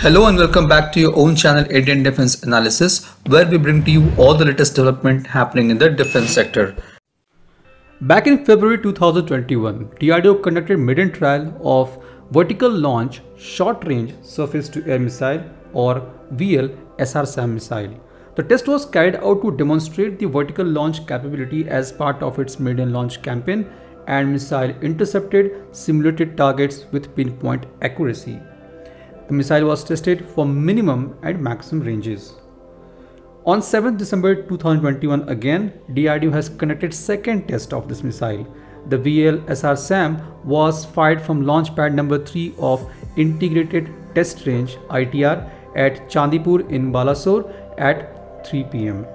Hello and welcome back to your own channel Indian Defense Analysis where we bring to you all the latest development happening in the defense sector. Back in February 2021, DRDO conducted maiden trial of Vertical Launch Short Range Surface to Air Missile or VL SRSAM missile. The test was carried out to demonstrate the vertical launch capability as part of its maiden launch campaign and missile intercepted simulated targets with pinpoint accuracy. The missile was tested for minimum and maximum ranges. On 7 December 2021 again, DRDO has conducted second test of this missile. The VL SR SAM was fired from launch pad number 3 of Integrated Test Range ITR at Chandipur in Balasore at 3 pm.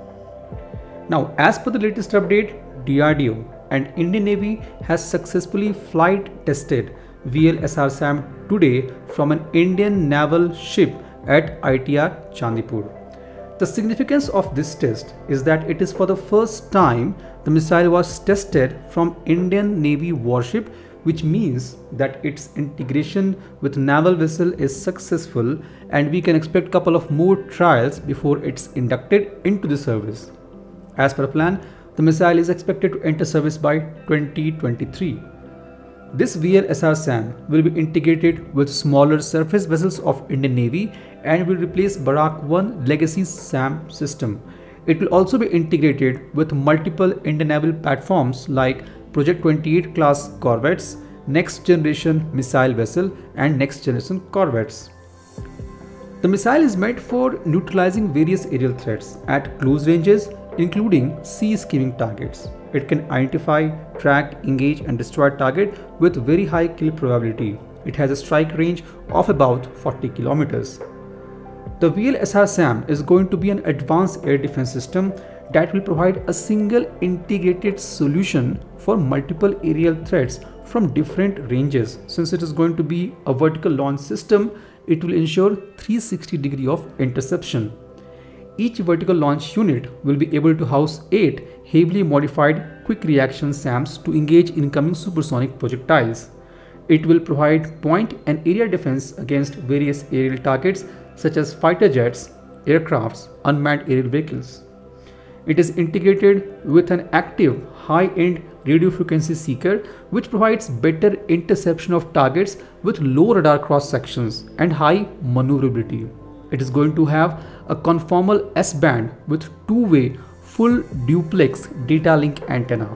Now, as per the latest update, DRDO and Indian Navy has successfully flight tested VLSR SAM today from an Indian naval ship at ITR Chandipur. The significance of this test is that it is for the first time the missile was tested from Indian Navy warship which means that its integration with naval vessel is successful and we can expect couple of more trials before it's inducted into the service. As per plan, the missile is expected to enter service by 2023. This VLSR SAM will be integrated with smaller surface vessels of Indian Navy and will replace Barak 1 legacy SAM system. It will also be integrated with multiple Indian naval platforms like Project 28 class corvettes, next generation missile vessel and next generation corvettes. The missile is meant for neutralizing various aerial threats at close ranges including sea skimming targets. It can identify, track, engage and destroy target with very high kill probability. It has a strike range of about 40 kilometers. The VLSR SAM is going to be an advanced air defense system that will provide a single integrated solution for multiple aerial threats from different ranges. Since it is going to be a vertical launch system, it will ensure 360 degree of interception. Each vertical launch unit will be able to house 8 heavily modified quick reaction SAMs to engage incoming supersonic projectiles. It will provide point and area defense against various aerial targets such as fighter jets, aircrafts, unmanned aerial vehicles. It is integrated with an active high-end radio frequency seeker which provides better interception of targets with low radar cross sections and high maneuverability. It is going to have a conformal S-band with two-way full duplex data link antenna.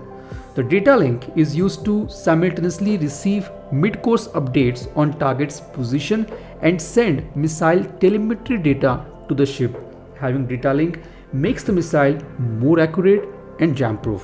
The data link is used to simultaneously receive mid-course updates on target's position and send missile telemetry data to the ship. Having data link makes the missile more accurate and jam-proof.